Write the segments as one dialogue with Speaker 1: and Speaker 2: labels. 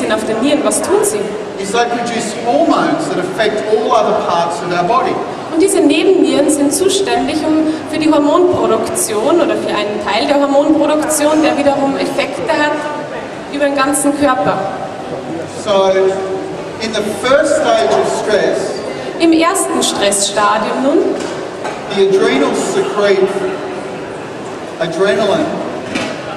Speaker 1: sind auf den Nieren, was tun sie?
Speaker 2: is they produce hormones that affect all other parts of our body.
Speaker 1: Und diese Nebennieren sind zuständig für die Hormonproduktion oder für einen Teil der Hormonproduktion, der wiederum Effekte hat über den ganzen Körper.
Speaker 2: So, in the first stage of stress,
Speaker 1: Im ersten Stressstadium nun
Speaker 2: the adrenals secrete adrenaline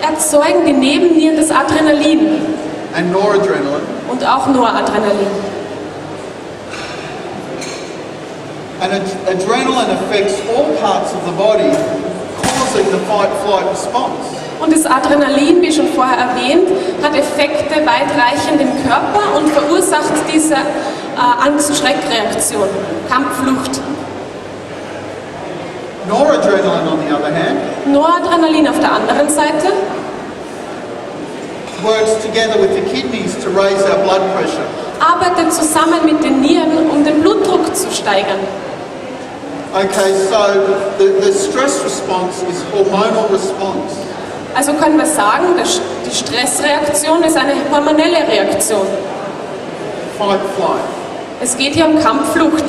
Speaker 1: erzeugen die Nebennieren das Adrenalin
Speaker 2: and noradrenaline,
Speaker 1: und auch Noradrenalin.
Speaker 2: and ad- adrenaline affects all parts of the body, causing the fight-flight response.
Speaker 1: Und das Adrenalin, wie schon vorher erwähnt, hat Effekte weitreichend im Körper und verursacht diese äh, Angst-Schreck-Reaktion, Kampfflucht.
Speaker 2: Noradrenaline, on the other hand,
Speaker 1: Noradrenalin auf der anderen Seite
Speaker 2: works together with the kidneys to raise our blood pressure.
Speaker 1: arbeitet zusammen mit den Nieren, um den Blutdruck zu steigern.
Speaker 2: Okay, so the, the stress response is hormonal response.
Speaker 1: Also können wir sagen, Sch- die Stressreaktion ist eine hormonelle Reaktion.
Speaker 2: Fight, flight.
Speaker 1: Es geht hier um Kampfflucht.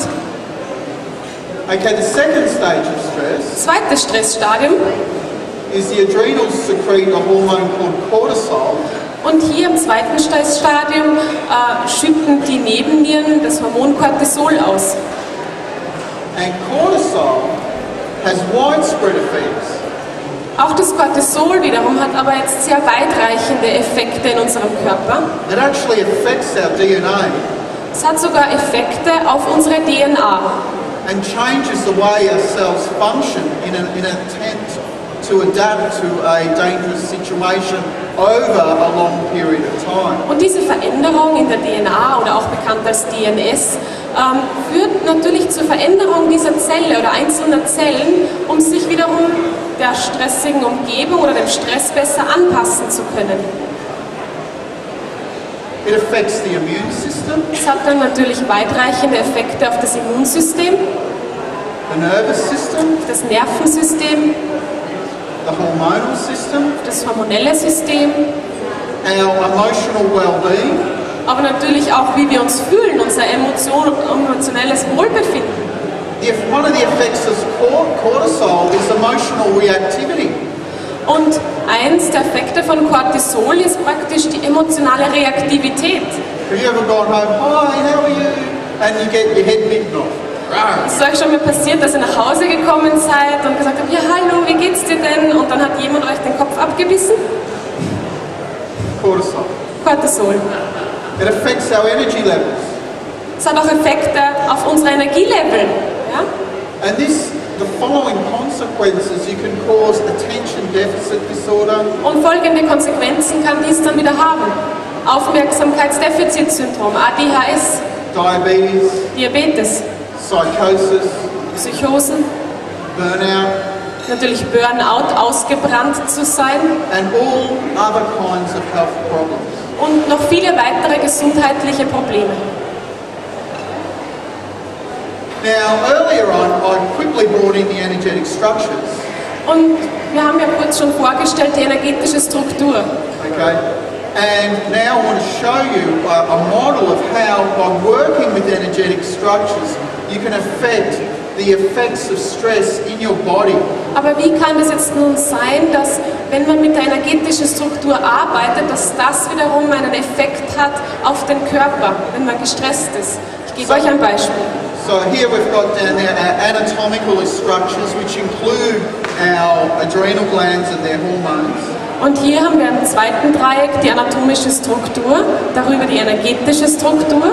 Speaker 2: Okay, the second stage of stress
Speaker 1: Zweites Stressstadium.
Speaker 2: is the adrenals secrete a hormone called cortisol,
Speaker 1: Und hier im zweiten Stressstadium äh, schütten die Nebennieren das Hormon Cortisol aus.
Speaker 2: and cortisol has widespread effects.
Speaker 1: Auch das Cortisol wiederum hat aber jetzt sehr weitreichende Effekte in unserem Körper.
Speaker 2: It actually affects our DNA
Speaker 1: Es hat sogar Effekte auf unsere DNA
Speaker 2: and changes the way our cells function in an, in an attempt to adapt to a dangerous situation over a long period of time.
Speaker 1: Und diese Veränderung in der DNA oder auch bekannt als DNS ähm, führt natürlich zur Veränderung dieser Zelle oder einzelner Zellen, um sich wiederum der stressigen Umgebung oder dem Stress besser anpassen zu können.
Speaker 2: It affects the immune system,
Speaker 1: Es hat dann natürlich weitreichende Effekte auf das Immunsystem,
Speaker 2: the nervous system,
Speaker 1: das Nervensystem,
Speaker 2: the hormonal system,
Speaker 1: das hormonelle System,
Speaker 2: our emotional well-being,
Speaker 1: aber natürlich auch, wie wir uns fühlen, unser Emotion, emotionelles Wohlbefinden.
Speaker 2: If one of the effects of cor- cortisol is emotional reactivity.
Speaker 1: Und eins der Effekte von Cortisol ist praktisch die emotionale Reaktivität.
Speaker 2: Have you ever gone home, hi, how are you? And you get your head bitten off. Rawr.
Speaker 1: Ist euch schon mal passiert, dass ihr nach Hause gekommen seid und gesagt habt, ja hallo, wie geht's dir denn? Und dann hat jemand euch den Kopf abgebissen?
Speaker 2: Cortisol.
Speaker 1: Cortisol.
Speaker 2: It affects our energy levels.
Speaker 1: Es hat auch Effekte auf unsere Energielevel. Ja?
Speaker 2: And this, the following consequences, you can cause attention deficit disorder,
Speaker 1: Und folgende Konsequenzen kann dies dann wieder haben. Aufmerksamkeitsdefizitsyndrom, ADHS,
Speaker 2: diabetes,
Speaker 1: Diabetes,
Speaker 2: psychosis,
Speaker 1: Psychosen,
Speaker 2: burnout,
Speaker 1: natürlich Burnout, ausgebrannt zu sein
Speaker 2: and all other kinds of health problems.
Speaker 1: und noch viele weitere gesundheitliche Probleme.
Speaker 2: Now, earlier on, I quickly brought in the energetic structures.
Speaker 1: Und wir haben ja kurz schon vorgestellt die energetische Struktur.
Speaker 2: Okay? And now I want to show you a, a model of how, by working with energetic structures, you can affect the effects of stress in your body.
Speaker 1: Aber wie kann es jetzt nun sein, dass wenn man mit der energetischen Struktur arbeitet, dass das wiederum einen Effekt hat auf den Körper, wenn man gestresst ist? Ich gebe euch ein Beispiel.
Speaker 2: So here we've got down there our anatomical structures, which include our adrenal glands and their hormones.
Speaker 1: Und hier haben wir im zweiten Dreieck die anatomische Struktur, darüber die energetische Struktur.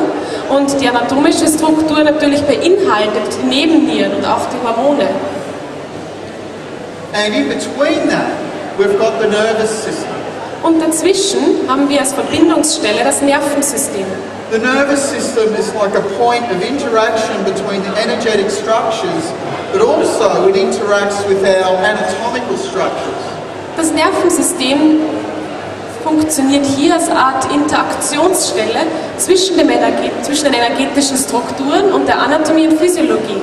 Speaker 1: Und die anatomische Struktur natürlich beinhaltet die Nebennieren und auch die Hormone.
Speaker 2: And in between that, we've got the nervous system.
Speaker 1: Und dazwischen haben wir als Verbindungsstelle das Nervensystem.
Speaker 2: The nervous system is like a point of interaction between the energetic structures, but also it interacts with our anatomical structures.
Speaker 1: Das Nervensystem funktioniert hier als Art Interaktionsstelle zwischen, dem Energie, zwischen den energetischen Strukturen und der Anatomie und Physiologie.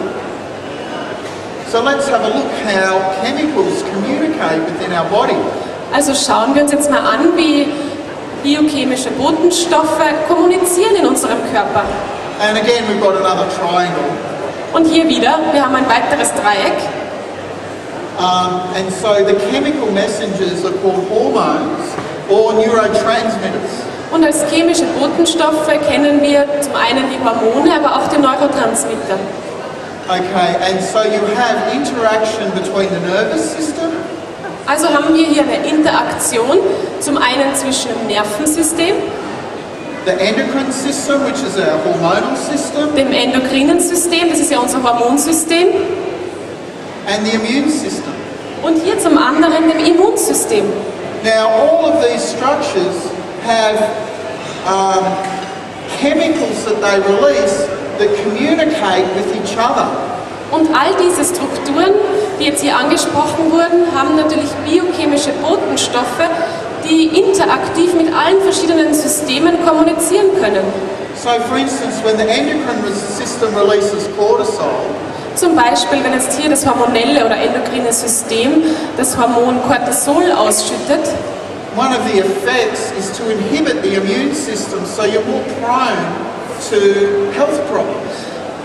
Speaker 2: So let's have a look how chemicals communicate within our body.
Speaker 1: Also schauen wir uns jetzt mal an, wie biochemische Botenstoffe kommunizieren in unserem Körper.
Speaker 2: And again, we've got another triangle.
Speaker 1: Und hier wieder, wir haben ein weiteres Dreieck.
Speaker 2: Um, and so the chemical messengers are called hormones or neurotransmitters.
Speaker 1: Und als chemische Botenstoffe kennen wir zum einen die Hormone, aber auch die Neurotransmitter.
Speaker 2: Okay, and so you have interaction between the nervous system
Speaker 1: Also haben wir hier eine Interaktion zum einen zwischen dem Nervensystem,
Speaker 2: the endocrine system, which is our hormonal system,
Speaker 1: dem endokrinen System, das ist ja unser Hormonsystem,
Speaker 2: and the immune system.
Speaker 1: und hier zum anderen dem Immunsystem.
Speaker 2: Now, all of these structures have um, chemicals that they release that communicate with each other.
Speaker 1: Und all diese Strukturen, die jetzt hier angesprochen wurden, haben natürlich biochemische Botenstoffe, die interaktiv mit allen verschiedenen Systemen kommunizieren können.
Speaker 2: So, for instance, when the endocrine system releases cortisol,
Speaker 1: Zum Beispiel, wenn jetzt hier das hormonelle oder endokrine System das Hormon Cortisol ausschüttet,
Speaker 2: one of the effects is to inhibit the immune system so you're more prone to health problems.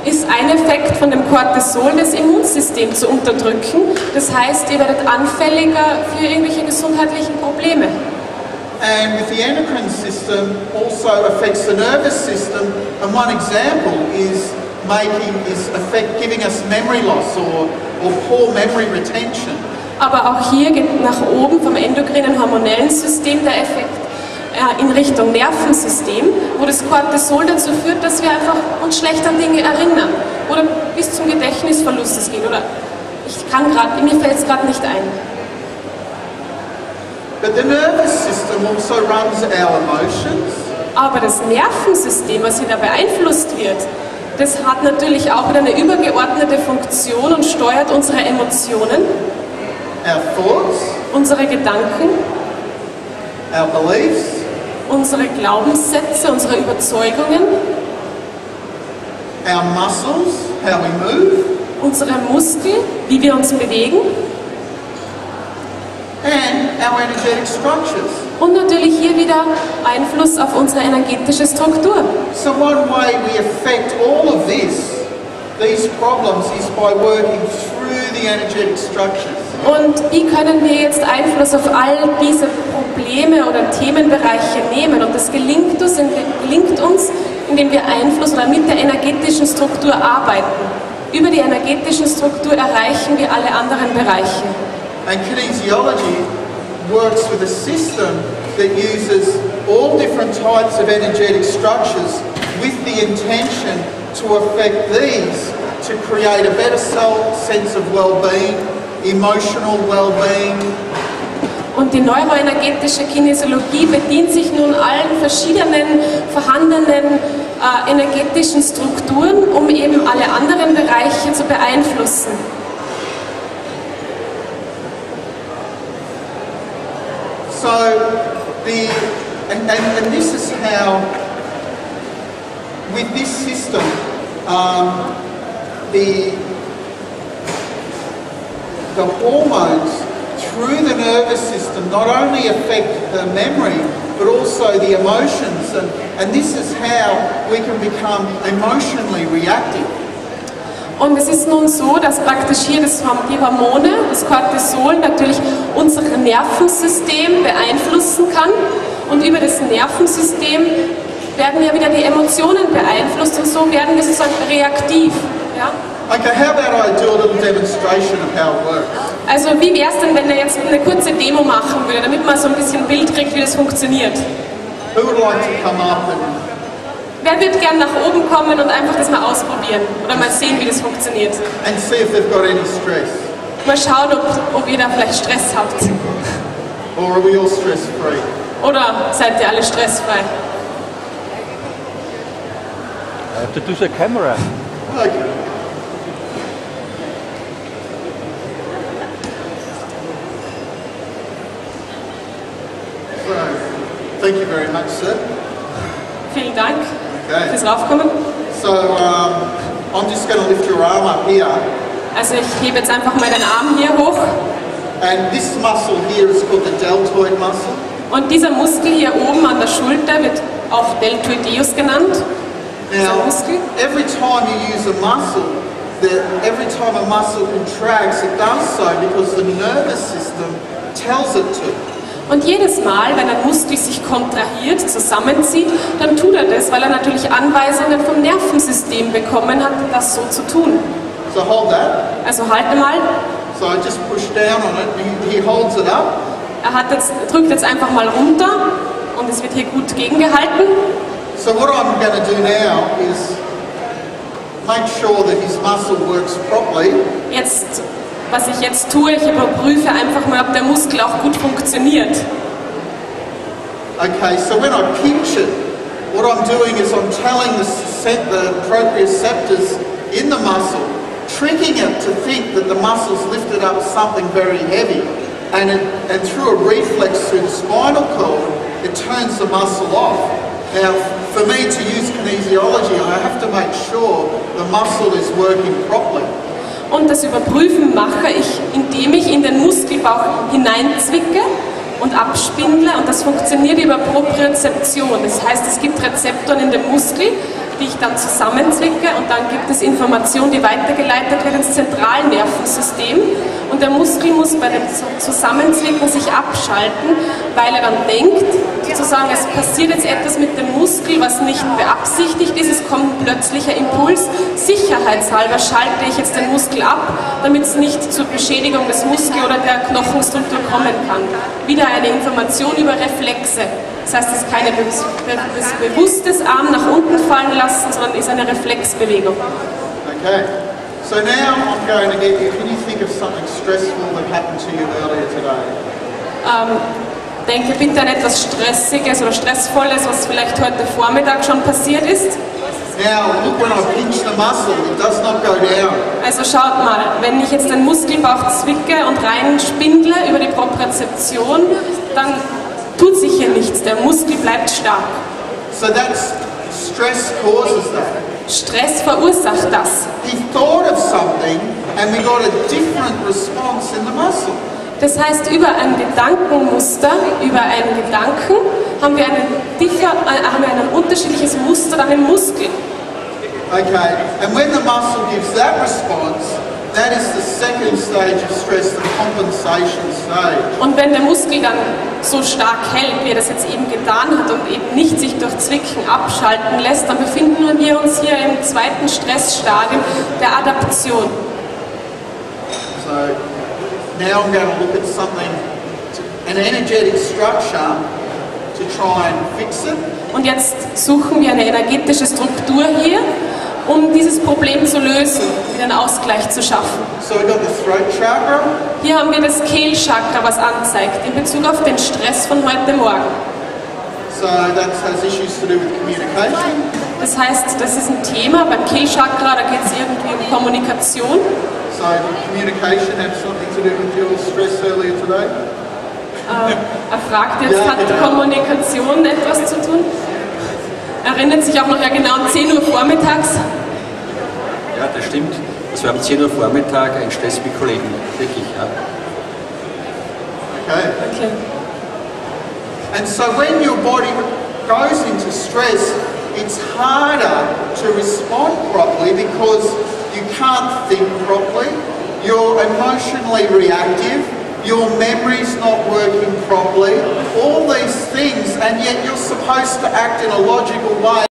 Speaker 1: ist ein Effekt von dem Cortisol das Immunsystem zu unterdrücken. Das heißt, ihr werdet anfälliger für irgendwelche gesundheitlichen Probleme.
Speaker 2: And with the endocrine system also affects the nervous system. And one example is making is affect giving us memory loss or, or poor memory retention.
Speaker 1: Aber auch hier geht nach oben vom endokrinen hormonellen System der Effekt äh, in Richtung Nervensystem, wo das Cortisol dazu führt, dass wir einfach uns schlecht an Dinge erinnern oder bis zum Gedächtnisverlust es geht. Oder ich kann gerade, mir fällt es gerade nicht ein.
Speaker 2: But the nervous system also runs our emotions.
Speaker 1: Aber das Nervensystem, was hier da beeinflusst wird, das hat natürlich auch wieder eine übergeordnete Funktion und steuert unsere Emotionen,
Speaker 2: our thoughts,
Speaker 1: unsere Gedanken,
Speaker 2: our beliefs,
Speaker 1: unsere Glaubenssätze, unsere Überzeugungen,
Speaker 2: our muscles, how we move,
Speaker 1: unsere Muskeln, wie wir uns bewegen
Speaker 2: and.
Speaker 1: Und natürlich hier wieder Einfluss auf unsere energetische Struktur.
Speaker 2: So one way we affect all of this, these problems, is by working through the energetic structures.
Speaker 1: Und wie können wir jetzt Einfluss auf all diese Probleme oder Themenbereiche nehmen? Und das gelingt uns, gelingt uns, indem wir Einfluss oder mit der energetischen Struktur arbeiten. Über die energetische Struktur erreichen wir alle anderen Bereiche.
Speaker 2: And kinesiology works with a system that uses all different types of energetic structures with the intention to affect these to create a better self sense of well-being, emotional well-being,
Speaker 1: Und die neuroenergetische Kinesiologie bedient sich nun allen verschiedenen vorhandenen äh, energetischen Strukturen, um eben alle anderen Bereiche zu beeinflussen.
Speaker 2: And, and, and this is how with this system um, the the hormones through the nervous system not only affect the memory but also the emotions and, and this is how we can become emotionally reactive.
Speaker 1: Und es ist nun so, dass praktisch hier das, die Hormone, das Cortisol natürlich unser Nervensystem beeinflussen kann. Und über das Nervensystem werden ja wieder die Emotionen beeinflusst und so werden wir sozusagen reaktiv. Ja?
Speaker 2: Okay, how about I do a little demonstration of how it works?
Speaker 1: Also wie wäre es denn, wenn er jetzt eine kurze Demo machen würde, damit man so ein bisschen Bild kriegt, wie das funktioniert?
Speaker 2: Who would like to come up and
Speaker 1: Wer wird gern nach oben kommen und einfach das mal ausprobieren oder mal sehen, wie das funktioniert?
Speaker 2: and see if they've got any stress?
Speaker 1: Mal schauen, ob, ob ihr da vielleicht Stress habt.
Speaker 2: Or are we all stress free?
Speaker 1: Oder seid ihr alle stressfrei?
Speaker 3: I have to do the camera.
Speaker 2: Okay. So, thank you very much, sir.
Speaker 1: Vielen Dank
Speaker 2: Okay.
Speaker 1: fürs Raufkommen.
Speaker 2: So, um, I'm just going to lift your arm up here,
Speaker 1: Also ich hebe jetzt einfach mal den Arm hier hoch.
Speaker 2: and this muscle here is called the deltoid muscle.
Speaker 1: Und dieser Muskel hier oben an der Schulter wird auch Deltoideus genannt.
Speaker 2: Now, every time you use a muscle, the, every time a muscle contracts, it does so because the nervous system tells it to.
Speaker 1: Und jedes Mal, wenn ein Muskel sich kontrahiert, zusammenzieht, dann tut er das, weil er natürlich Anweisungen vom Nervensystem bekommen hat, das so zu tun.
Speaker 2: So hold that.
Speaker 1: Also halte mal,
Speaker 2: So I just push down on it. He, he holds it up.
Speaker 1: er hat jetzt, drückt jetzt einfach mal runter und es wird hier gut gegengehalten.
Speaker 2: So what I'm going to do now is make sure that his muscle works properly.
Speaker 1: Jetzt, was ich jetzt tue, ich überprüfe einfach mal, ob der Muskel auch gut funktioniert.
Speaker 2: Okay, so when I pinch it, what I'm doing is I'm telling the, the proprioceptors in the muscle, tricking it to think that the muscle's lifted up something very heavy. And, it, and through a reflex through the spinal cord, it turns the muscle off. Now, for me to use kinesiology, I have to make sure the muscle is working properly.
Speaker 1: Und das Überprüfen mache ich, indem ich in den Muskelbauch hineinzwicke und abspindle. Und das funktioniert über Propriozeption. Das heißt, es gibt Rezeptoren in dem Muskel, die ich dann zusammenzwicke. Und dann gibt es Information, die weitergeleitet wird ins Zentralnervensystem. Und der Muskel muss bei dem Zusammenzwicken sich abschalten, weil er dann denkt, sozusagen, es passiert jetzt etwas mit dem Muskel, was nicht beabsichtigt ist, es kommt ein plötzlicher Impuls. Sicherheitshalber schalte ich jetzt den Muskel ab, damit es nicht zur Beschädigung des Muskels oder der Knochenstruktur kommen kann. Wieder eine Information über Reflexe. Das heißt, es ist keine be be be bewusstes Arm nach unten fallen lassen, sondern ist eine Reflexbewegung.
Speaker 2: Okay, so now I'm going to get you, can you think of something stressful that happened to you earlier today?
Speaker 1: Ähm, denke bitte an etwas Stressiges oder Stressvolles, was vielleicht heute Vormittag schon passiert ist. Also schaut mal, wenn ich jetzt den Muskelbauch zwicke und rein spindle über die Propriozeption, dann tut sich hier nichts. Der Muskel bleibt stark.
Speaker 2: So that's stress causes that.
Speaker 1: Stress verursacht das.
Speaker 2: He thought of something and we got a different response in the muscle.
Speaker 1: Das heißt, über ein Gedankenmuster, über einen Gedanken haben wir, einen differ, äh, haben wir ein unterschiedliches Muster dann im Muskel.
Speaker 2: Okay, and when the muscle gives that response, that is the second stage of stress, the compensation stage.
Speaker 1: Und wenn der Muskel dann so stark hält, wie er das jetzt eben getan hat und eben nicht sich durch Zwicken abschalten lässt, dann befinden wir uns hier im zweiten Stressstadium der Adaption.
Speaker 2: So now I'm going to look at something, an energetic structure to try and fix it.
Speaker 1: Und jetzt suchen wir eine energetische Struktur hier, um dieses Problem zu lösen, einen Ausgleich zu schaffen.
Speaker 2: So we've got the throat chakra,
Speaker 1: Hier haben wir das Kehlchakra, was anzeigt, in Bezug auf den Stress von heute Morgen.
Speaker 2: so that has issues to do with communication.
Speaker 1: Das heißt, das ist ein Thema beim Kehlchakra, da geht es irgendwie um Kommunikation.
Speaker 2: So communication have something to do with your stress earlier today?
Speaker 1: Er fragt jetzt,
Speaker 2: Ja,
Speaker 1: hat
Speaker 2: genau.
Speaker 1: Kommunikation etwas zu tun? Erinnert sich auch noch ja genau um 10 Uhr vormittags.
Speaker 4: Ja, das stimmt. Das war um 10 Uhr Vormittag ein Stress mit Kollegen. Wirklich, ja.
Speaker 2: Okay.
Speaker 1: Okay.
Speaker 2: And so when your body goes into stress, it's harder to respond properly because you can't think properly, you're emotionally reactive, your memory's not working properly, all these things, and yet you're supposed to act in a logical way.